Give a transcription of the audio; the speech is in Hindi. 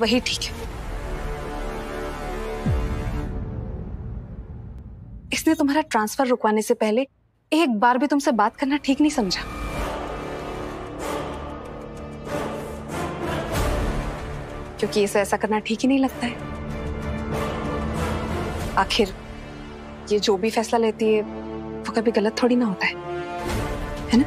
वही ठीक है। इसने तुम्हारा ट्रांसफ़र रुकवाने से पहले एक बार भी तुमसे बात करना ठीक नहीं समझा। क्योंकि इसे ऐसा करना ठीक ही नहीं लगता है। आखिर ये जो भी फैसला लेती है, वो कभी गलत थोड़ी ना होता है। है ना?